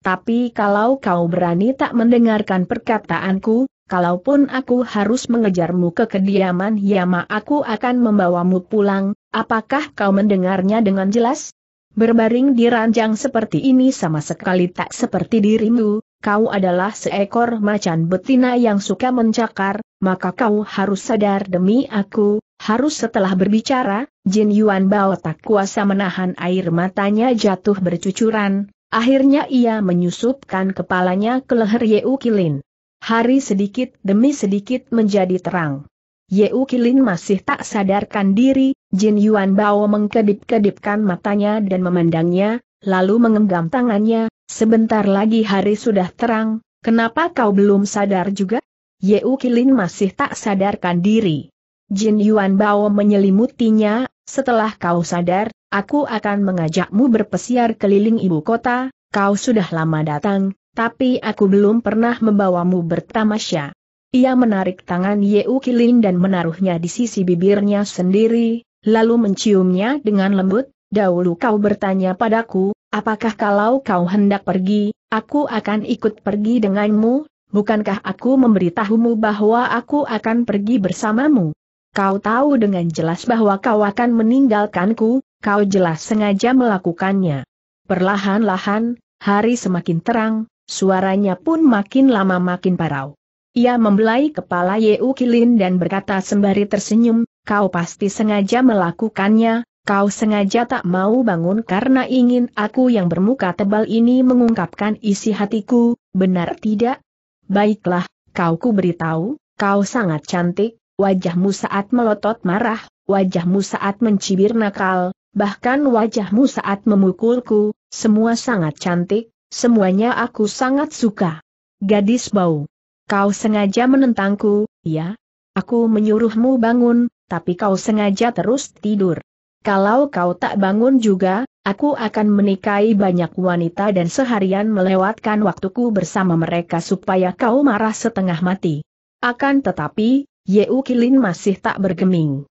Tapi kalau kau berani tak mendengarkan perkataanku, kalaupun aku harus mengejarmu ke kediaman Yama aku akan membawamu pulang, apakah kau mendengarnya dengan jelas? Berbaring di ranjang seperti ini sama sekali tak seperti dirimu, kau adalah seekor macan betina yang suka mencakar, maka kau harus sadar demi aku, harus setelah berbicara, Jin Yuan Bao tak kuasa menahan air matanya jatuh bercucuran, akhirnya ia menyusupkan kepalanya ke leher Yeu Kilin. hari sedikit demi sedikit menjadi terang. Yeu Kilin masih tak sadarkan diri, Jin Yuan Bao mengkedip-kedipkan matanya dan memandangnya, lalu mengenggam tangannya, sebentar lagi hari sudah terang, kenapa kau belum sadar juga? Yeu Kilin masih tak sadarkan diri. Jin Yuan Bao menyelimutinya, setelah kau sadar, aku akan mengajakmu berpesiar keliling ibu kota, kau sudah lama datang, tapi aku belum pernah membawamu bertamasya. Ia menarik tangan Yeu Kilin dan menaruhnya di sisi bibirnya sendiri, lalu menciumnya dengan lembut, dahulu kau bertanya padaku, apakah kalau kau hendak pergi, aku akan ikut pergi denganmu, bukankah aku memberitahumu bahwa aku akan pergi bersamamu? Kau tahu dengan jelas bahwa kau akan meninggalkanku, kau jelas sengaja melakukannya. Perlahan-lahan, hari semakin terang, suaranya pun makin lama makin parau. Ia membelai kepala Yeu Kilin dan berkata sembari tersenyum, kau pasti sengaja melakukannya, kau sengaja tak mau bangun karena ingin aku yang bermuka tebal ini mengungkapkan isi hatiku, benar tidak? Baiklah, kau ku beritahu, kau sangat cantik, wajahmu saat melotot marah, wajahmu saat mencibir nakal, bahkan wajahmu saat memukulku, semua sangat cantik, semuanya aku sangat suka. Gadis bau. Kau sengaja menentangku, ya? Aku menyuruhmu bangun, tapi kau sengaja terus tidur. Kalau kau tak bangun juga, aku akan menikahi banyak wanita dan seharian melewatkan waktuku bersama mereka supaya kau marah setengah mati. Akan tetapi, Yeu Kilin masih tak bergeming.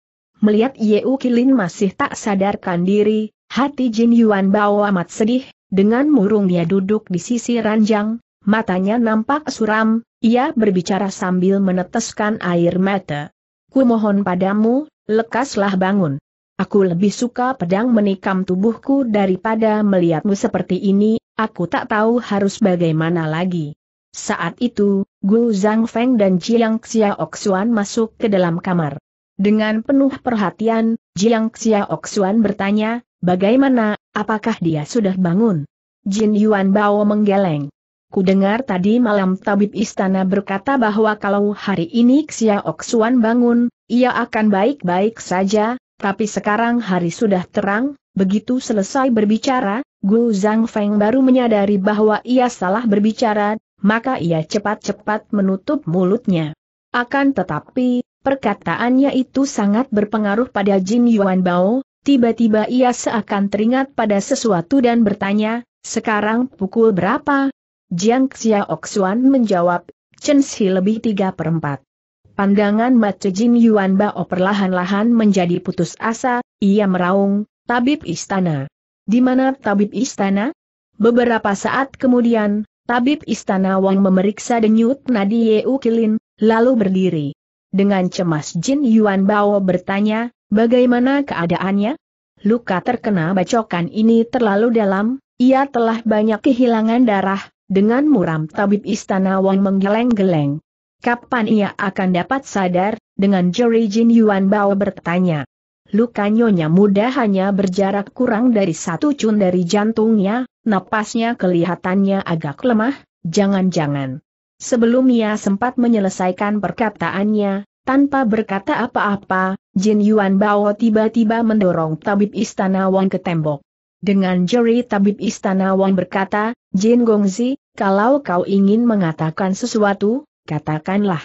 Melihat Yeu Kilin masih tak sadarkan diri, hati Jin Yuan Bao amat sedih, dengan murung dia duduk di sisi ranjang, matanya nampak suram, ia berbicara sambil meneteskan air mata. Kumohon padamu, lekaslah bangun. Aku lebih suka pedang menikam tubuhku daripada melihatmu seperti ini, aku tak tahu harus bagaimana lagi. Saat itu, Gu Zhang Feng dan Jiang Xiaoxuan masuk ke dalam kamar. Dengan penuh perhatian, Jiang Xiaoxuan bertanya, bagaimana, apakah dia sudah bangun? Jin Yuan Bao menggeleng. Ku dengar tadi malam tabib istana berkata bahwa kalau hari ini Xia Oksuan bangun, ia akan baik-baik saja, tapi sekarang hari sudah terang, begitu selesai berbicara, Gu Zhang Feng baru menyadari bahwa ia salah berbicara, maka ia cepat-cepat menutup mulutnya. Akan tetapi, perkataannya itu sangat berpengaruh pada Jin Yuan Bao, tiba-tiba ia seakan teringat pada sesuatu dan bertanya, sekarang pukul berapa? Jiang Xiaoxuan menjawab, Chen Si lebih tiga perempat. Pandangan mata Jin Yuan Bao perlahan-lahan menjadi putus asa, ia meraung, tabib istana. Di mana tabib istana? Beberapa saat kemudian, tabib istana Wang memeriksa denyut nadi Yeu Kilin, lalu berdiri. Dengan cemas Jin Yuan Bao bertanya, bagaimana keadaannya? Luka terkena bacokan ini terlalu dalam, ia telah banyak kehilangan darah, dengan muram tabib istana Wang menggeleng-geleng. Kapan ia akan dapat sadar, dengan jeri Jin Yuan Bao bertanya. Luka nyonya muda hanya berjarak kurang dari satu cun dari jantungnya, napasnya kelihatannya agak lemah, jangan-jangan. Sebelum ia sempat menyelesaikan perkataannya, tanpa berkata apa-apa, Jin Yuan Bao tiba-tiba mendorong tabib istana Wang ke tembok. Dengan jeri tabib istana Wang berkata, Jin Gongzi, kalau kau ingin mengatakan sesuatu, katakanlah.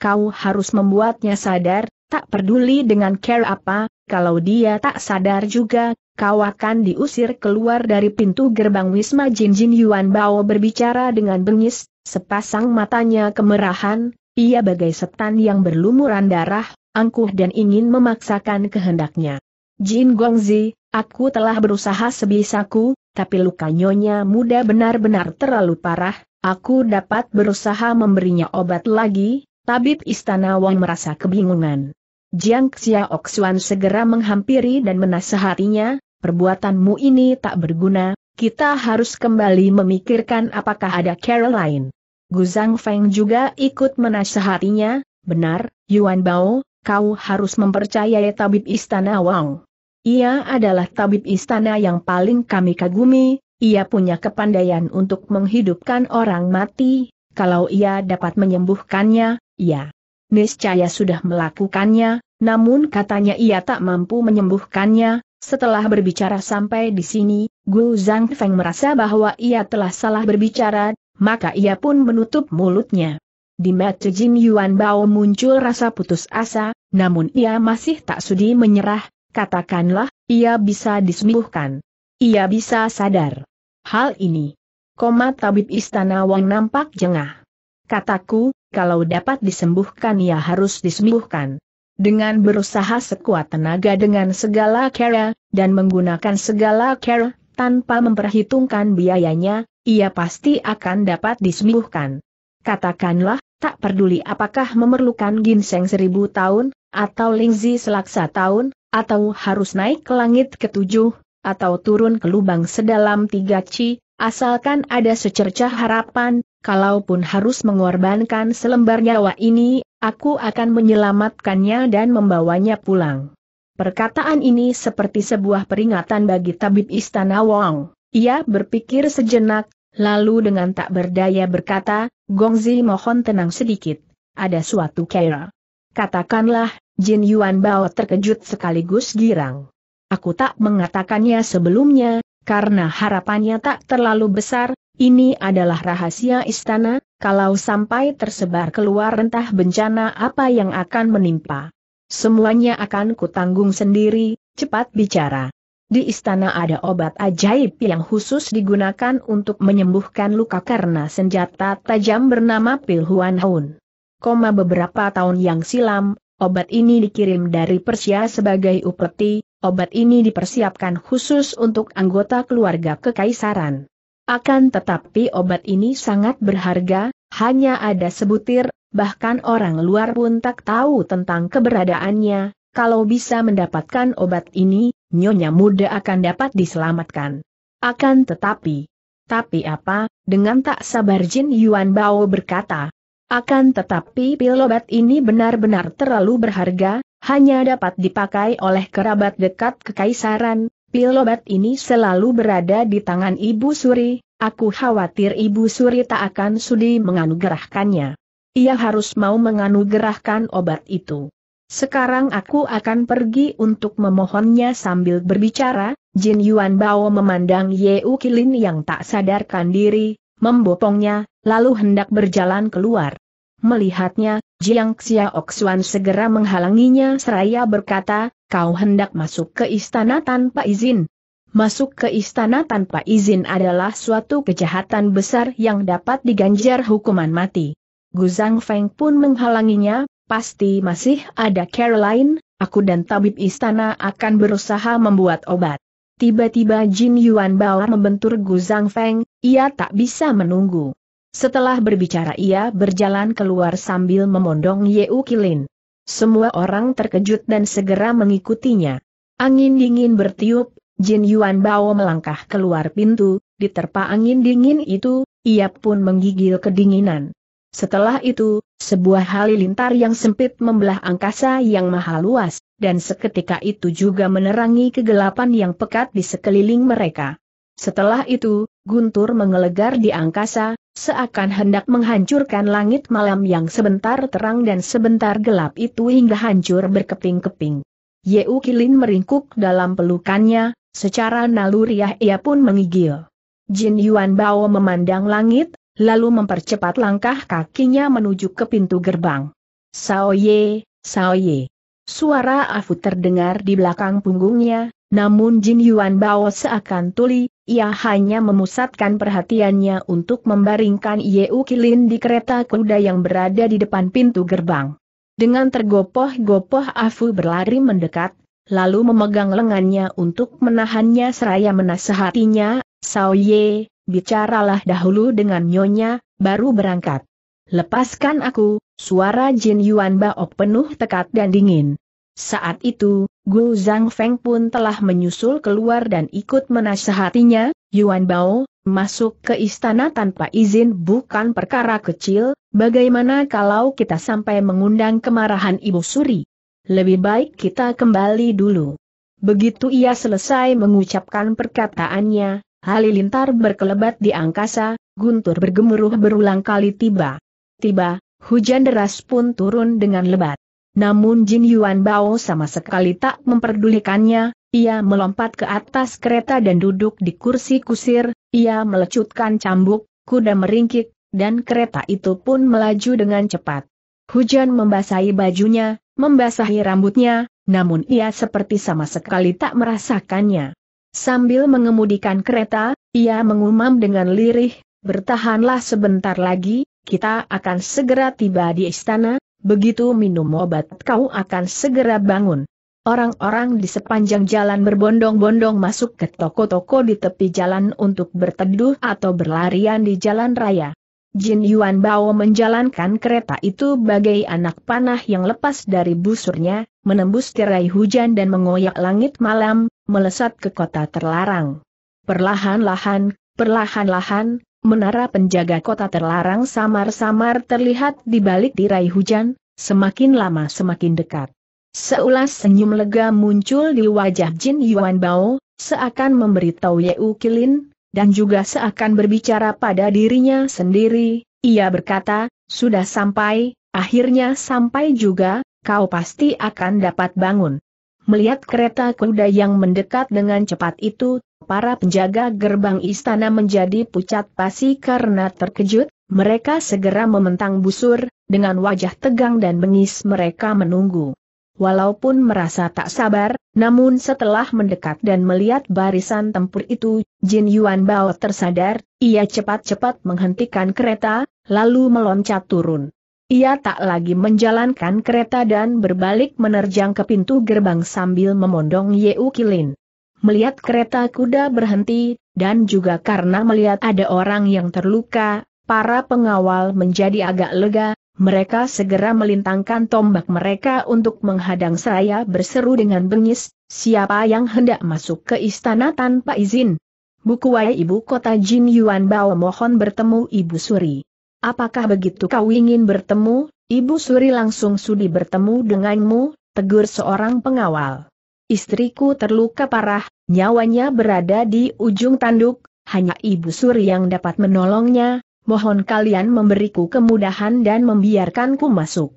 Kau harus membuatnya sadar, tak peduli dengan care apa, kalau dia tak sadar juga, kau akan diusir keluar dari pintu gerbang Wisma Jin Jin Yuan Bao berbicara dengan bengis, sepasang matanya kemerahan, ia bagai setan yang berlumuran darah, angkuh dan ingin memaksakan kehendaknya. Jin Gongzi, Aku telah berusaha sebisaku, tapi luka nyonya muda benar-benar terlalu parah, aku dapat berusaha memberinya obat lagi, tabib istana Wang merasa kebingungan. Jiang Xia Oksuan segera menghampiri dan menasehatinya, perbuatanmu ini tak berguna, kita harus kembali memikirkan apakah ada cara lain. Guzang Feng juga ikut menasehatinya, benar, Yuan Bao, kau harus mempercayai tabib istana Wang. Ia adalah tabib istana yang paling kami kagumi, ia punya kepandaian untuk menghidupkan orang mati, kalau ia dapat menyembuhkannya, ia niscaya sudah melakukannya, namun katanya ia tak mampu menyembuhkannya. Setelah berbicara sampai di sini, Gu Zhang Feng merasa bahwa ia telah salah berbicara, maka ia pun menutup mulutnya. Di mata Jin Yuan Bao muncul rasa putus asa, namun ia masih tak sudi menyerah, katakanlah, ia bisa disembuhkan. Ia bisa sadar. Hal ini. Koma tabib istana Wang nampak jengah. Kataku, kalau dapat disembuhkan ia harus disembuhkan. Dengan berusaha sekuat tenaga dengan segala cara, dan menggunakan segala cara, tanpa memperhitungkan biayanya, ia pasti akan dapat disembuhkan. Katakanlah, tak peduli apakah memerlukan ginseng seribu tahun, atau lingzi selaksa tahun, atau harus naik ke langit ketujuh, atau turun ke lubang sedalam tiga ci, asalkan ada secercah harapan, kalaupun harus mengorbankan selembar nyawa ini, aku akan menyelamatkannya dan membawanya pulang. Perkataan ini seperti sebuah peringatan bagi tabib istana Wong. Ia berpikir sejenak, lalu dengan tak berdaya berkata, Gongzi mohon tenang sedikit, ada suatu kera. Katakanlah, Jin Yuan Bao terkejut sekaligus girang. Aku tak mengatakannya sebelumnya, karena harapannya tak terlalu besar, ini adalah rahasia istana, kalau sampai tersebar keluar entah bencana apa yang akan menimpa. Semuanya akan kutanggung sendiri, cepat bicara. Di istana ada obat ajaib yang khusus digunakan untuk menyembuhkan luka karena senjata tajam bernama Pil Huan Hun. Koma beberapa tahun yang silam, obat ini dikirim dari Persia sebagai upeti, obat ini dipersiapkan khusus untuk anggota keluarga kekaisaran. Akan tetapi obat ini sangat berharga, hanya ada sebutir, bahkan orang luar pun tak tahu tentang keberadaannya, kalau bisa mendapatkan obat ini, nyonya muda akan dapat diselamatkan. Akan tetapi, tapi apa, dengan tak sabar Jin Yuan Bao berkata, akan tetapi pil obat ini benar-benar terlalu berharga, hanya dapat dipakai oleh kerabat dekat kekaisaran, Pil obat ini selalu berada di tangan Ibu Suri, aku khawatir Ibu Suri tak akan sudi menganugerahkannya. Ia harus mau menganugerahkan obat itu. Sekarang aku akan pergi untuk memohonnya sambil berbicara, Jin Yuan Bao memandang Yeu Kilin yang tak sadarkan diri, membopongnya, lalu hendak berjalan keluar. Melihatnya, Jiang Xia Oksuan segera menghalanginya seraya berkata, kau hendak masuk ke istana tanpa izin. Masuk ke istana tanpa izin adalah suatu kejahatan besar yang dapat diganjar hukuman mati. Guzang Feng pun menghalanginya, pasti masih ada Caroline, aku dan tabib istana akan berusaha membuat obat. Tiba-tiba Jin Yuan Bao membentur Guzang Feng, ia tak bisa menunggu. Setelah berbicara ia berjalan keluar sambil memondong Yeu Kilin. Semua orang terkejut dan segera mengikutinya. Angin dingin bertiup, Jin Yuan Bao melangkah keluar pintu, diterpa angin dingin itu, ia pun menggigil kedinginan. Setelah itu, sebuah halilintar yang sempit membelah angkasa yang maha luas, dan seketika itu juga menerangi kegelapan yang pekat di sekeliling mereka. Setelah itu, guntur mengelegar di angkasa, seakan hendak menghancurkan langit malam yang sebentar terang dan sebentar gelap itu hingga hancur berkeping-keping. Yeu Kilin meringkuk dalam pelukannya, secara naluriah ia pun mengigil. Jin Yuan Bao memandang langit, lalu mempercepat langkah kakinya menuju ke pintu gerbang. Sao Ye, Sao Ye. Suara Afu terdengar di belakang punggungnya, namun Jin Yuan Bao seakan tuli, ia hanya memusatkan perhatiannya untuk membaringkan Yeu Kilin di kereta kuda yang berada di depan pintu gerbang. Dengan tergopoh-gopoh Afu berlari mendekat, lalu memegang lengannya untuk menahannya seraya menasehatinya, Sao Ye, bicaralah dahulu dengan Nyonya, baru berangkat. Lepaskan aku, suara Jin Yuan Bao penuh tekat dan dingin. Saat itu, Gu Zhang Feng pun telah menyusul keluar dan ikut menasehatinya, Yuan Bao, masuk ke istana tanpa izin bukan perkara kecil, bagaimana kalau kita sampai mengundang kemarahan Ibu Suri? Lebih baik kita kembali dulu. Begitu ia selesai mengucapkan perkataannya, halilintar berkelebat di angkasa, guntur bergemuruh berulang kali tiba. Tiba, hujan deras pun turun dengan lebat. Namun Jin Yuan Bao sama sekali tak memperdulikannya, ia melompat ke atas kereta dan duduk di kursi kusir, ia melecutkan cambuk, kuda meringkik, dan kereta itu pun melaju dengan cepat. Hujan membasahi bajunya, membasahi rambutnya, namun ia seperti sama sekali tak merasakannya. Sambil mengemudikan kereta, ia mengumam dengan lirih, bertahanlah sebentar lagi, kita akan segera tiba di istana, begitu minum obat kau akan segera bangun. Orang-orang di sepanjang jalan berbondong-bondong masuk ke toko-toko di tepi jalan untuk berteduh atau berlarian di jalan raya. Jin Yuan Bao menjalankan kereta itu bagai anak panah yang lepas dari busurnya, menembus tirai hujan dan mengoyak langit malam, melesat ke kota terlarang. Perlahan-lahan, perlahan-lahan, menara penjaga kota terlarang samar-samar terlihat di balik tirai hujan, semakin lama semakin dekat. Seulas senyum lega muncul di wajah Jin Yuan Bao, seakan memberitahu Yeu Kilin, dan juga seakan berbicara pada dirinya sendiri, ia berkata, sudah sampai, akhirnya sampai juga, kau pasti akan dapat bangun. Melihat kereta kuda yang mendekat dengan cepat itu, para penjaga gerbang istana menjadi pucat pasi karena terkejut, mereka segera mementang busur, dengan wajah tegang dan bengis mereka menunggu. Walaupun merasa tak sabar, namun setelah mendekat dan melihat barisan tempur itu, Jin Yuan Bao tersadar, ia cepat-cepat menghentikan kereta, lalu meloncat turun. Ia tak lagi menjalankan kereta dan berbalik menerjang ke pintu gerbang sambil memondong Yeu Kilin. Melihat kereta kuda berhenti, dan juga karena melihat ada orang yang terluka, para pengawal menjadi agak lega, mereka segera melintangkan tombak mereka untuk menghadang saya berseru dengan bengis, siapa yang hendak masuk ke istana tanpa izin. Bukuai ibu kota Jin Yuan Bao mohon bertemu Ibu Suri. Apakah begitu kau ingin bertemu, Ibu Suri langsung sudi bertemu denganmu, tegur seorang pengawal. Istriku terluka parah, nyawanya berada di ujung tanduk, hanya Ibu Suri yang dapat menolongnya, mohon kalian memberiku kemudahan dan membiarkanku masuk.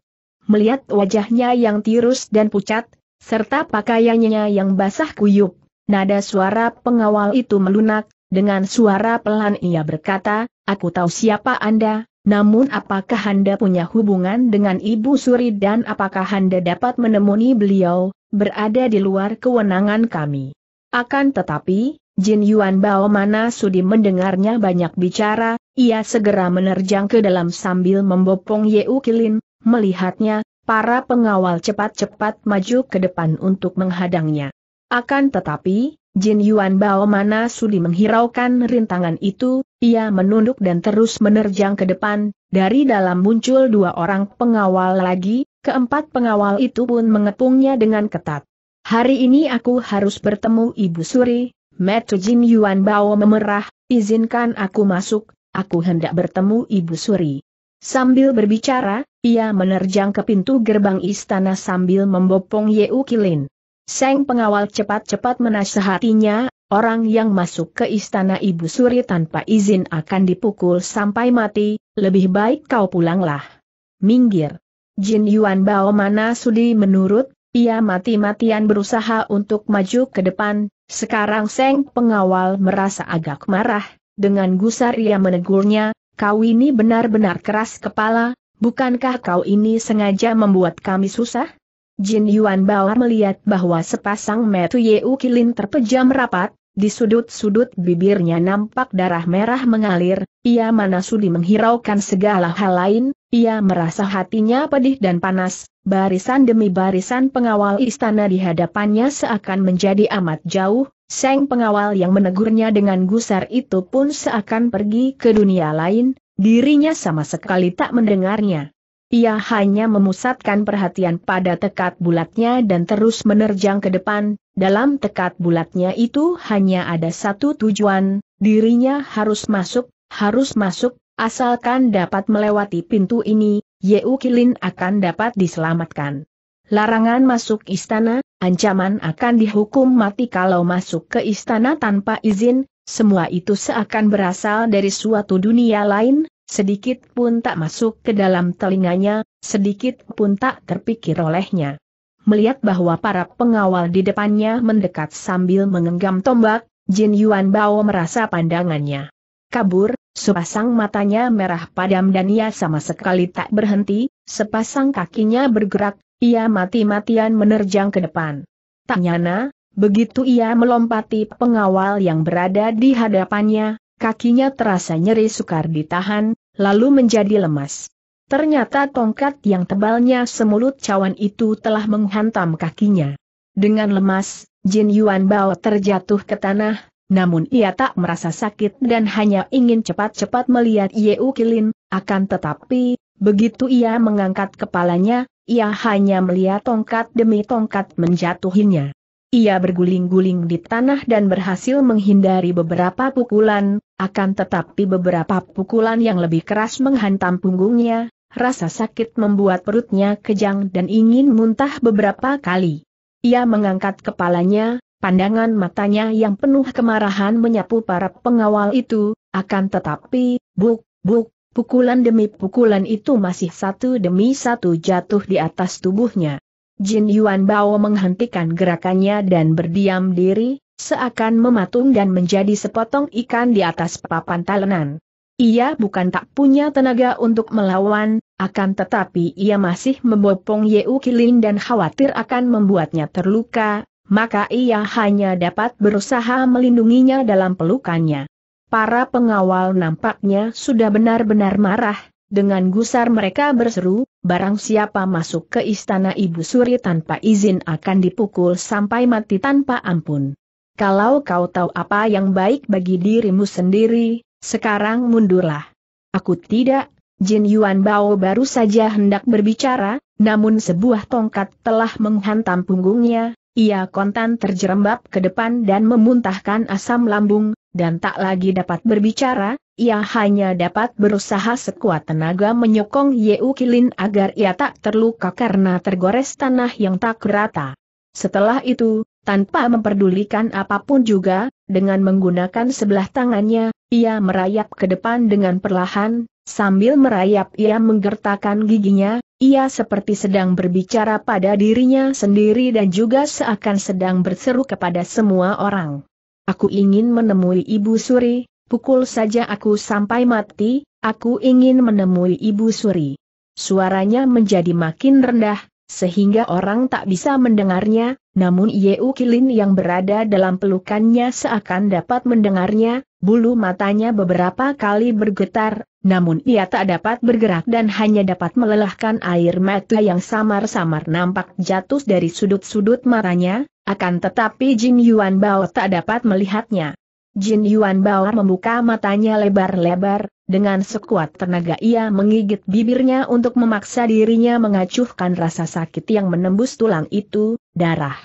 Melihat wajahnya yang tirus dan pucat, serta pakaiannya yang basah kuyup, nada suara pengawal itu melunak, dengan suara pelan ia berkata, aku tahu siapa Anda, namun apakah Anda punya hubungan dengan Ibu Suri dan apakah Anda dapat menemui beliau, berada di luar kewenangan kami. Akan tetapi, Jin Yuan Bao mana sudi mendengarnya banyak bicara, ia segera menerjang ke dalam sambil membopong Yeu Kilin, melihatnya, para pengawal cepat-cepat maju ke depan untuk menghadangnya. Akan tetapi, Jin Yuan Bao mana sudi menghiraukan rintangan itu, ia menunduk dan terus menerjang ke depan, dari dalam muncul dua orang pengawal lagi, keempat pengawal itu pun mengepungnya dengan ketat. Hari ini aku harus bertemu Ibu Suri, Metu Jin Yuan Bao memerah, izinkan aku masuk, aku hendak bertemu Ibu Suri. Sambil berbicara, ia menerjang ke pintu gerbang istana sambil membopong Yeu Kilin. Seng pengawal cepat-cepat menasehatinya, orang yang masuk ke istana Ibu Suri tanpa izin akan dipukul sampai mati, lebih baik kau pulanglah. Minggir. Jin Yuan Bao mana sudi menurut, ia mati-matian berusaha untuk maju ke depan, sekarang Seng pengawal merasa agak marah, dengan gusar ia menegurnya, kau ini benar-benar keras kepala, bukankah kau ini sengaja membuat kami susah? Jin Yuan Bao melihat bahwa sepasang metu Yeu Kilin terpejam rapat, di sudut-sudut bibirnya nampak darah merah mengalir, ia mana sudi menghiraukan segala hal lain, ia merasa hatinya pedih dan panas, barisan demi barisan pengawal istana di hadapannya seakan menjadi amat jauh, Seng pengawal yang menegurnya dengan gusar itu pun seakan pergi ke dunia lain, dirinya sama sekali tak mendengarnya. Ia hanya memusatkan perhatian pada tekad bulatnya dan terus menerjang ke depan, dalam tekad bulatnya itu hanya ada satu tujuan, dirinya harus masuk, harus masuk, asalkan dapat melewati pintu ini, Yeu Kilin akan dapat diselamatkan. Larangan masuk istana, ancaman akan dihukum mati kalau masuk ke istana tanpa izin, semua itu seakan berasal dari suatu dunia lain, sedikit pun tak masuk ke dalam telinganya, sedikit pun tak terpikir olehnya. Melihat bahwa para pengawal di depannya mendekat sambil mengenggam tombak, Jin Yuan Bao merasa pandangannya kabur, sepasang matanya merah padam dan ia sama sekali tak berhenti, sepasang kakinya bergerak, ia mati-matian menerjang ke depan. Tak nyana, begitu ia melompati pengawal yang berada di hadapannya, kakinya terasa nyeri sukar ditahan, lalu menjadi lemas. Ternyata tongkat yang tebalnya semulut cawan itu telah menghantam kakinya. Dengan lemas, Jin Yuan Bao terjatuh ke tanah, namun ia tak merasa sakit dan hanya ingin cepat-cepat melihat Yeu Kilin, akan tetapi, begitu ia mengangkat kepalanya, ia hanya melihat tongkat demi tongkat menjatuhinya. Ia berguling-guling di tanah dan berhasil menghindari beberapa pukulan, akan tetapi beberapa pukulan yang lebih keras menghantam punggungnya, rasa sakit membuat perutnya kejang dan ingin muntah beberapa kali. Ia mengangkat kepalanya, pandangan matanya yang penuh kemarahan menyapu para pengawal itu, akan tetapi, buk, buk, pukulan demi pukulan itu masih satu demi satu jatuh di atas tubuhnya. Jin Yuan Bao menghentikan gerakannya dan berdiam diri, seakan mematung dan menjadi sepotong ikan di atas papan talenan. Ia bukan tak punya tenaga untuk melawan, akan tetapi ia masih membopong Yeu Kilin dan khawatir akan membuatnya terluka, maka ia hanya dapat berusaha melindunginya dalam pelukannya. Para pengawal nampaknya sudah benar-benar marah, dengan gusar mereka berseru, barang siapa masuk ke istana Ibu Suri tanpa izin akan dipukul sampai mati tanpa ampun. Kalau kau tahu apa yang baik bagi dirimu sendiri, sekarang mundurlah. Aku tidak, Jin Yuan Bao baru saja hendak berbicara, namun sebuah tongkat telah menghantam punggungnya, ia kontan terjerembab ke depan dan memuntahkan asam lambung, dan tak lagi dapat berbicara, ia hanya dapat berusaha sekuat tenaga menyokong Yeu Kilin agar ia tak terluka karena tergores tanah yang tak rata. Setelah itu, tanpa memperdulikan apa pun juga, dengan menggunakan sebelah tangannya, ia merayap ke depan dengan perlahan, sambil merayap ia menggertakkan giginya, ia seperti sedang berbicara pada dirinya sendiri dan juga seakan sedang berseru kepada semua orang. Aku ingin menemui Ibu Suri, pukul saja aku sampai mati, aku ingin menemui Ibu Suri. Suaranya menjadi makin rendah, sehingga orang tak bisa mendengarnya, namun Yeu Kilin yang berada dalam pelukannya seakan dapat mendengarnya, bulu matanya beberapa kali bergetar, namun ia tak dapat bergerak dan hanya dapat melelahkan air mata yang samar-samar nampak jatuh dari sudut-sudut matanya, akan tetapi Jin Yuan Bao tak dapat melihatnya. Jin Yuan Bao membuka matanya lebar-lebar, dengan sekuat tenaga ia menggigit bibirnya untuk memaksa dirinya mengacuhkan rasa sakit yang menembus tulang itu, darah.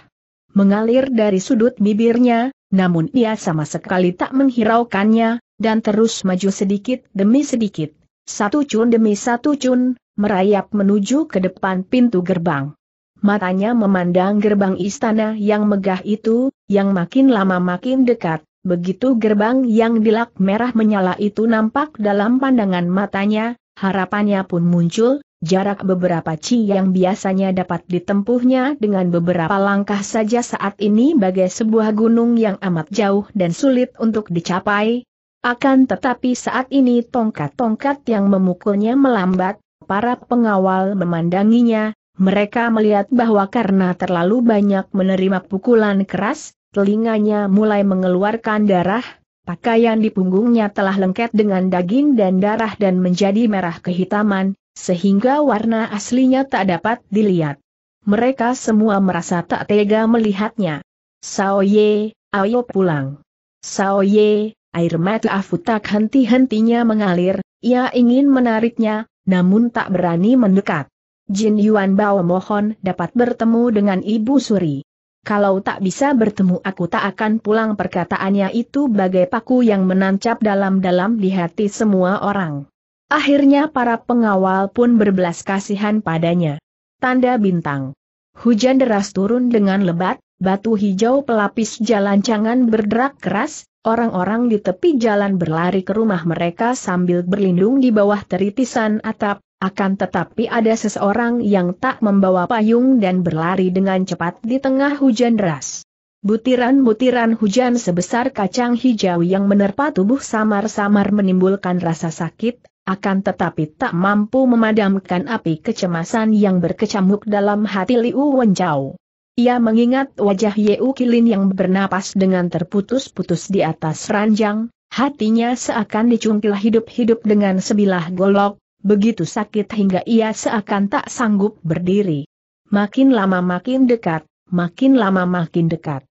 Mengalir dari sudut bibirnya, namun ia sama sekali tak menghiraukannya, dan terus maju sedikit demi sedikit. Satu cun demi satu cun, merayap menuju ke depan pintu gerbang. Matanya memandang gerbang istana yang megah itu, yang makin lama makin dekat, Begitu gerbang yang dilak merah menyala itu nampak dalam pandangan matanya, harapannya pun muncul, jarak beberapa ci yang biasanya dapat ditempuhnya dengan beberapa langkah saja saat ini bagai sebuah gunung yang amat jauh dan sulit untuk dicapai. Akan tetapi saat ini tongkat-tongkat yang memukulnya melambat, para pengawal memandanginya, mereka melihat bahwa karena terlalu banyak menerima pukulan keras, telinganya mulai mengeluarkan darah, pakaian di punggungnya telah lengket dengan daging dan darah dan menjadi merah kehitaman, sehingga warna aslinya tak dapat dilihat. Mereka semua merasa tak tega melihatnya. Sao Ye, ayo pulang. Sao Ye, air mata Afu tak henti-hentinya mengalir, ia ingin menariknya, namun tak berani mendekat. Jin Yuan Bao mohon dapat bertemu dengan Ibu Suri. Kalau tak bisa bertemu aku tak akan pulang perkataannya itu bagai paku yang menancap dalam-dalam di hati semua orang. Akhirnya para pengawal pun berbelas kasihan padanya. Tanda bintang. Hujan deras turun dengan lebat, batu hijau pelapis jalan jangan berderak keras, Orang-orang di tepi jalan berlari ke rumah mereka sambil berlindung di bawah teritisan atap, akan tetapi ada seseorang yang tak membawa payung dan berlari dengan cepat di tengah hujan deras. Butiran-butiran hujan sebesar kacang hijau yang menerpa tubuh samar-samar menimbulkan rasa sakit, akan tetapi tak mampu memadamkan api kecemasan yang berkecamuk dalam hati Liu Wenjao. Ia mengingat wajah Yeu Kilin yang bernapas dengan terputus-putus di atas ranjang, hatinya seakan dicungkil hidup-hidup dengan sebilah golok, begitu sakit hingga ia seakan tak sanggup berdiri. Makin lama makin dekat, makin lama makin dekat.